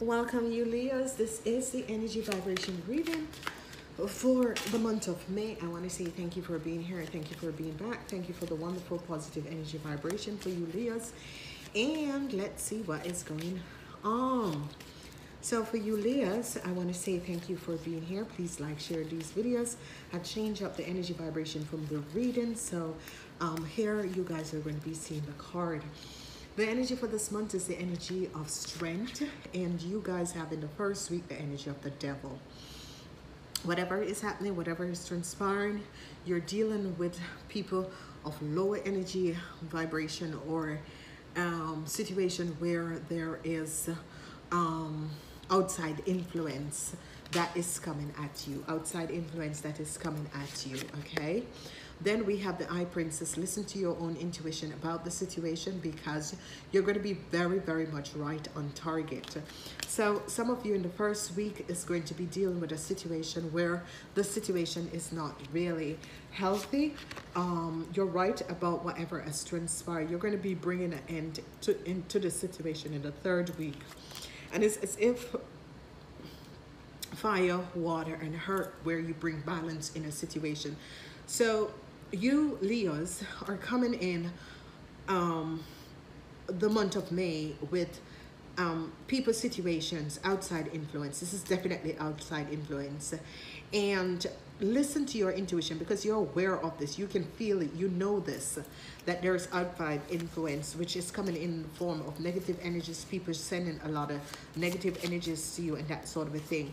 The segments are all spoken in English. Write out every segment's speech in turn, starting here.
Welcome, you Leos. This is the energy vibration reading for the month of May. I want to say thank you for being here. Thank you for being back. Thank you for the wonderful positive energy vibration for you Leos. And let's see what is going on. So for you Leos, I want to say thank you for being here. Please like, share these videos. I change up the energy vibration from the reading. So um, here you guys are going to be seeing the card. The energy for this month is the energy of strength. And you guys have in the first week the energy of the devil. Whatever is happening, whatever is transpiring, you're dealing with people of lower energy vibration or um, situation where there is um, outside influence that is coming at you outside influence that is coming at you okay then we have the High Priestess. listen to your own intuition about the situation because you're going to be very very much right on target so some of you in the first week is going to be dealing with a situation where the situation is not really healthy um, you're right about whatever has transpired you're going to be bringing an end to into the situation in the third week and it's as if fire, water, and hurt where you bring balance in a situation. So you Leos are coming in um, the month of May with um, people situations, outside influence. This is definitely outside influence. And listen to your intuition because you're aware of this. You can feel it. You know this, that there's outside influence, which is coming in the form of negative energies. People sending a lot of negative energies to you and that sort of a thing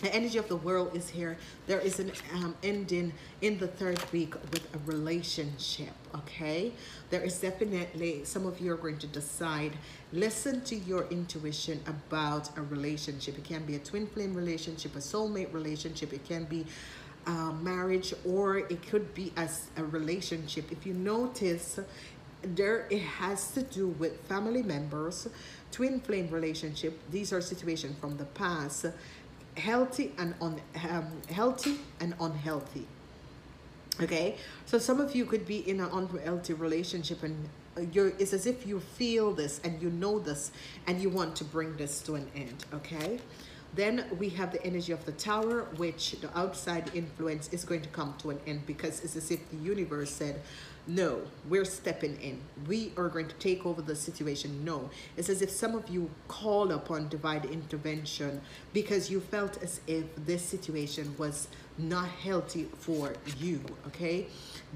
the energy of the world is here. There is an um, ending in the third week with a relationship okay? There is definitely some of you are going to decide listen to your intuition about a relationship. It can be a twin flame relationship a soulmate relationship it can be uh, marriage or it could be as a relationship. If you notice there it has to do with family members twin flame relationship. These are situations from the past healthy and un um, healthy and unhealthy. Okay? So some of you could be in an unhealthy relationship and you're it's as if you feel this and you know this and you want to bring this to an end okay? Then we have the energy of the tower which the outside influence is going to come to an end because it's as if the universe said no, we're stepping in. We are going to take over the situation. No, it's as if some of you call upon divine intervention because you felt as if this situation was not healthy for you. Okay,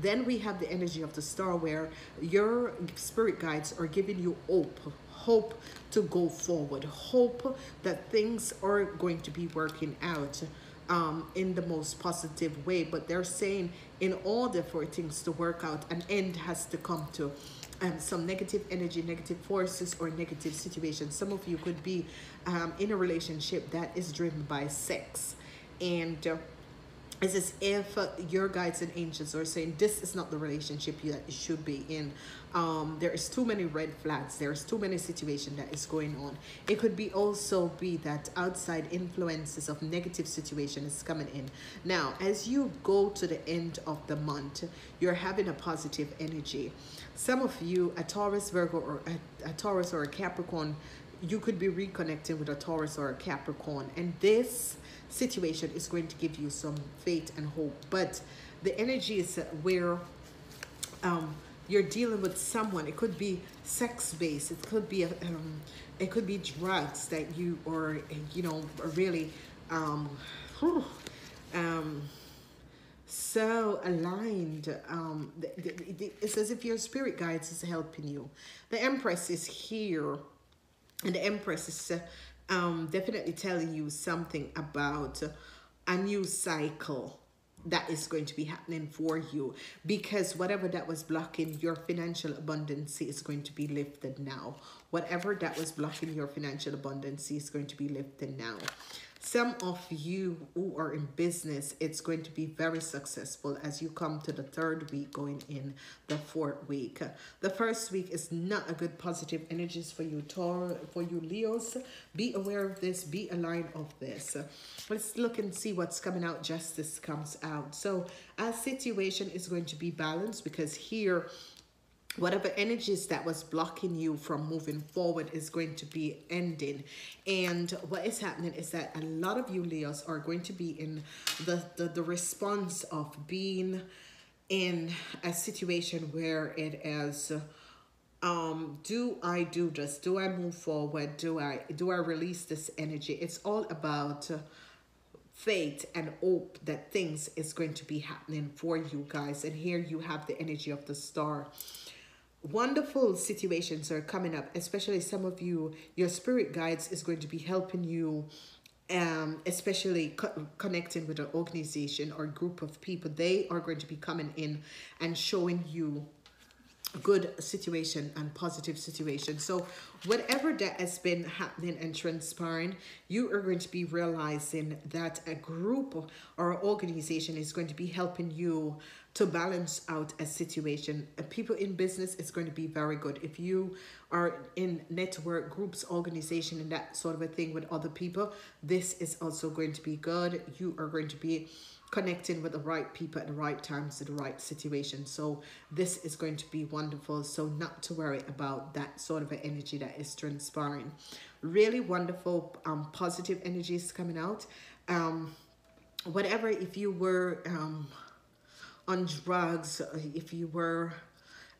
then we have the energy of the star where your spirit guides are giving you hope hope to go forward hope that things are going to be working out um, in the most positive way. But they're saying in order for things to work out, an end has to come to um, some negative energy, negative forces, or negative situations. Some of you could be um, in a relationship that is driven by sex. And uh, it's as if uh, your guides and angels are saying this is not the relationship you, that you should be in. Um, there is too many red flags. There's too many situation that is going on. It could be also be that outside influences of negative situation is coming in. Now as you go to the end of the month you're having a positive energy. Some of you a taurus virgo or a, a taurus or a capricorn you could be reconnecting with a taurus or a capricorn and this situation is going to give you some faith and hope. But the energy is where um, you're dealing with someone. It could be sex-based. It could be um, it could be drugs that you or you know really um, um, so aligned. Um, it's as if your spirit guides is helping you. The Empress is here, and the Empress is um, definitely telling you something about a new cycle that is going to be happening for you. Because whatever that was blocking your financial abundance is going to be lifted now. Whatever that was blocking your financial abundance is going to be lifted now some of you who are in business, it's going to be very successful as you come to the third week going in the fourth week. The first week is not a good positive energies for you, Taur, for you Leos. Be aware of this, be aligned of this. Let's look and see what's coming out. Justice comes out. So our situation is going to be balanced because here whatever energies that was blocking you from moving forward is going to be ending. And what is happening is that a lot of you leos are going to be in the the, the response of being in a situation where it is um do i do this? Do i move forward? Do i do i release this energy? It's all about faith and hope that things is going to be happening for you guys. And here you have the energy of the star wonderful situations are coming up especially some of you your spirit guides is going to be helping you um especially co- connecting with an organization or group of people they are going to be coming in and showing you a good situation and positive situation. So whatever that has been happening and transpiring, you are going to be realizing that a group or organization is going to be helping you to balance out a situation. People in business is going to be very good. If you are in network groups, organization, and that sort of a thing with other people, this is also going to be good. You are going to be connecting with the right people at the right times to the right situation. So this is going to be wonderful. So not to worry about that sort of an energy that is transpiring. Really wonderful um positive energies coming out. Um whatever if you were um on drugs, if you were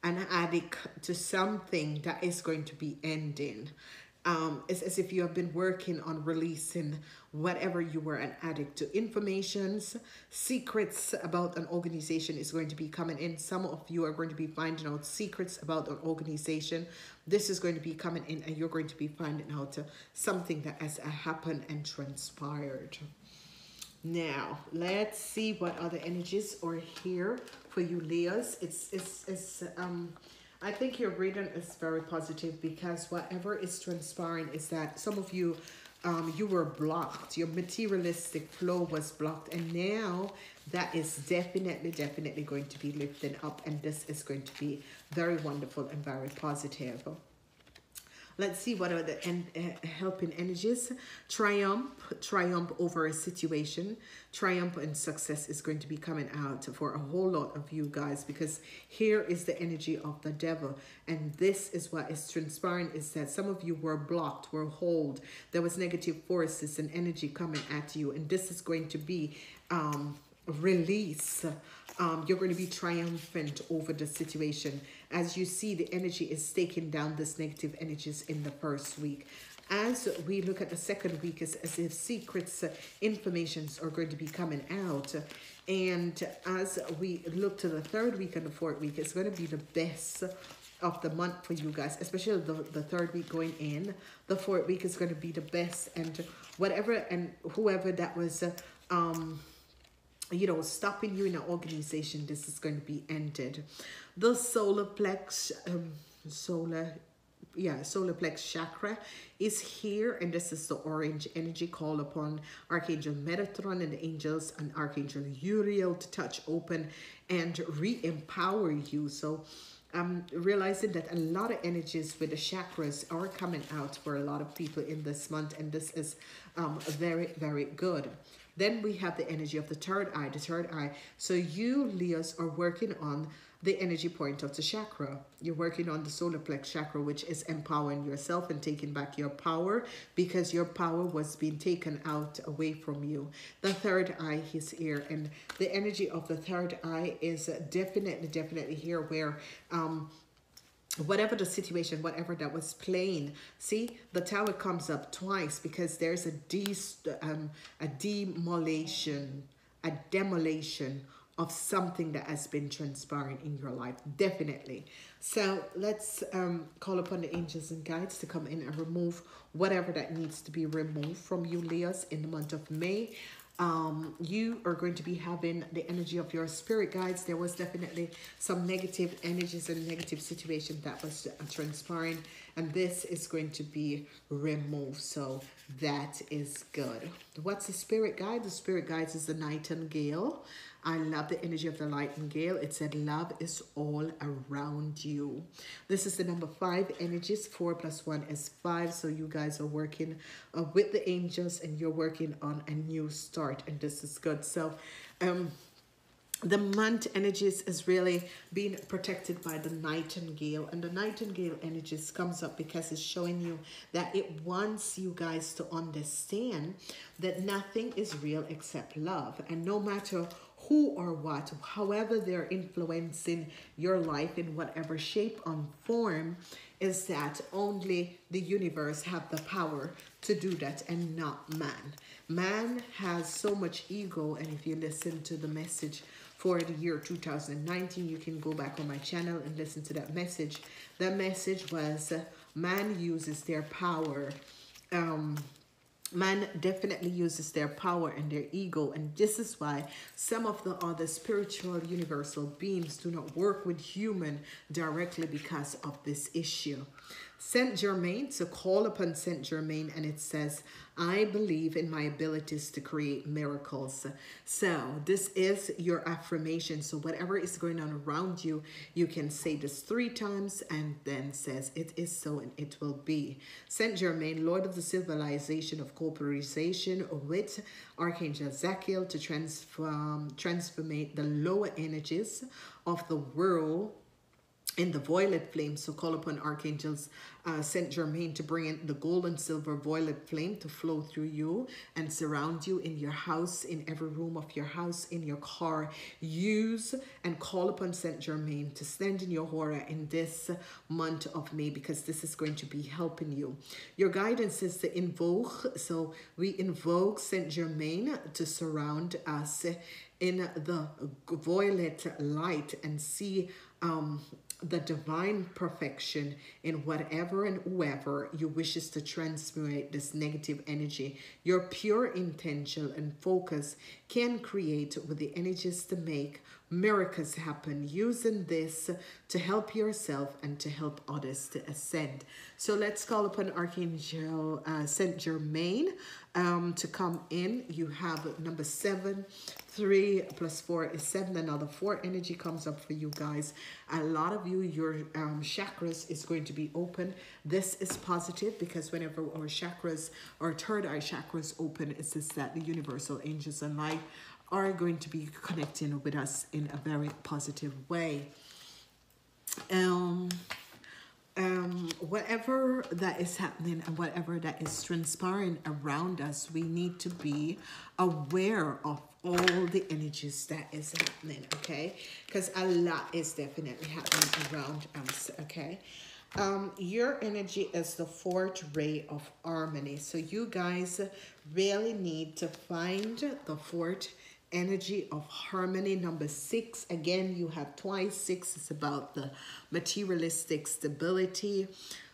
an addict to something that is going to be ending um, it's as if you have been working on releasing whatever you were an addict to. Informations, secrets about an organization is going to be coming in. Some of you are going to be finding out secrets about an organization. This is going to be coming in, and you're going to be finding out something that has happened and transpired. Now, let's see what other energies are here for you, Leos. It's it's it's um I think your reading is very positive because whatever is transpiring is that some of you, um, you were blocked. Your materialistic flow was blocked. And now that is definitely, definitely going to be lifted up. And this is going to be very wonderful and very positive. Let's see what are the en uh, helping energies. Triumph, triumph over a situation. Triumph and success is going to be coming out for a whole lot of you guys because here is the energy of the devil. And this is what is transpiring is that some of you were blocked, were hold. There was negative forces and energy coming at you. And this is going to be um, release. Um, you're going to be triumphant over the situation. As you see, the energy is taking down this negative energies in the first week. As we look at the second week, as, as if secrets, uh, informations are going to be coming out. And as we look to the third week and the fourth week, it's going to be the best of the month for you guys, especially the, the third week going in. The fourth week is going to be the best. And whatever and whoever that was... Uh, um you know, stopping you in an organization, this is going to be ended. The solar plex, um, solar, yeah, solar plex chakra is here, and this is the orange energy call upon Archangel Metatron and the angels and Archangel Uriel to touch open and re-empower you. So I'm realizing that a lot of energies with the chakras are coming out for a lot of people in this month, and this is um, very, very good. Then we have the energy of the third eye, the third eye. So you, Leos, are working on the energy point of the chakra. You're working on the solar plex chakra, which is empowering yourself and taking back your power because your power was being taken out away from you. The third eye is here, and the energy of the third eye is definitely, definitely here where um whatever the situation, whatever that was playing. See, the tower comes up twice because there's a de um, a demolition, a demolition of something that has been transpiring in your life. Definitely. So let's um, call upon the angels and guides to come in and remove whatever that needs to be removed from you, Leos, in the month of May um, you are going to be having the energy of your spirit guides. There was definitely some negative energies and negative situation that was transpiring, and this is going to be removed. So that is good. What's the spirit guide? The spirit guides is the nightingale. I love the energy of the nightingale. It said love is all around you. This is the number five energies. Four plus one is five. So you guys are working uh, with the angels and you're working on a new start. And this is good. So um, the month energies is really being protected by the nightingale and the nightingale energies comes up because it's showing you that it wants you guys to understand that nothing is real except love and no matter who or what however they're influencing your life in whatever shape and form is that only the universe have the power to do that and not man man has so much ego and if you listen to the message for the year 2019. You can go back on my channel and listen to that message. The message was man uses their power. Um, man definitely uses their power and their ego and this is why some of the other spiritual universal beings do not work with human directly because of this issue Saint Germain, to call upon Saint Germain, and it says, I believe in my abilities to create miracles. So, this is your affirmation. So, whatever is going on around you, you can say this three times and then says, It is so and it will be. Saint Germain, Lord of the civilization of corporization with Archangel Zadkiel to transform, transformate the lower energies of the world in the violet flame. So call upon archangels uh, Saint Germain to bring in the gold and silver violet flame to flow through you and surround you in your house, in every room of your house, in your car. Use and call upon Saint Germain to stand in your aura in this month of May because this is going to be helping you. Your guidance is to invoke. So we invoke Saint Germain to surround us in the violet light and see um, the divine perfection in whatever and whoever you wishes to transmute this negative energy. Your pure intention and focus can create with the energies to make miracles happen using this to help yourself and to help others to ascend. So let's call upon Archangel uh, Saint Germain um, to come in. You have number seven, three plus four is seven. Another four energy comes up for you guys. A lot of you, your um, chakras is going to be open. This is positive because whenever our chakras, our third eye chakras open, it's just that the universal angels and light are going to be connecting with us in a very positive way. Um, um, whatever that is happening and whatever that is transpiring around us, we need to be aware of all the energies that is happening, okay? Because a lot is definitely happening around us, okay? Um, your energy is the fourth ray of harmony. So you guys really need to find the fourth energy of harmony. Number six, again, you have twice. Six is about the materialistic stability.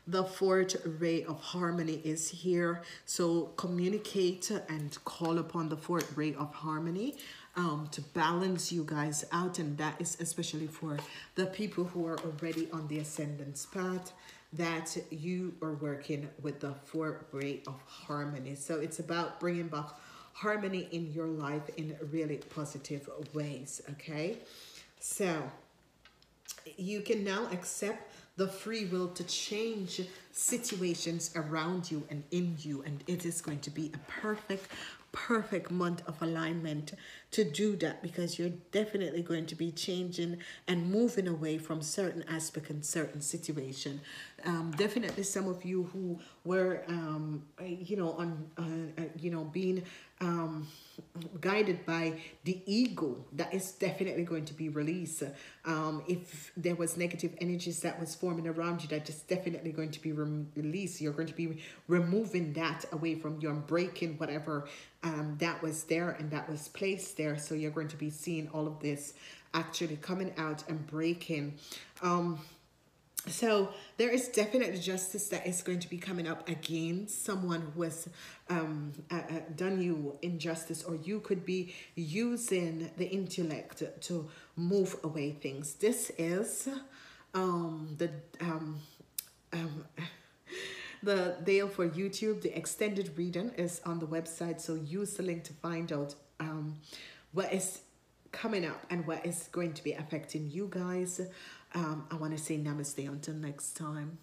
The fourth ray of harmony is here. So communicate and call upon the fourth ray of harmony um, to balance you guys out. And that is especially for the people who are already on the ascendance path that you are working with the fourth ray of harmony. So it's about bringing back harmony in your life in really positive ways, okay? So you can now accept the free will to change situations around you and in you and it is going to be a perfect perfect month of alignment to do that because you're definitely going to be changing and moving away from certain aspect and certain situation. Um, definitely some of you who were, um, you know, on, uh, uh, you know, being um, guided by the ego, that is definitely going to be released. Um, if there was negative energies that was forming around you, that is definitely going to be released. You're going to be removing that away from you and breaking whatever um, that was there and that was placed there. So you're going to be seeing all of this actually coming out and breaking. Um, so there is definitely justice that is going to be coming up against someone who has um, uh, uh, done you injustice or you could be using the intellect to move away things. This is um, the um, um, the deal for YouTube. The extended reading is on the website, so use the link to find out um, what is coming up and what is going to be affecting you guys. Um, I want to say namaste until next time.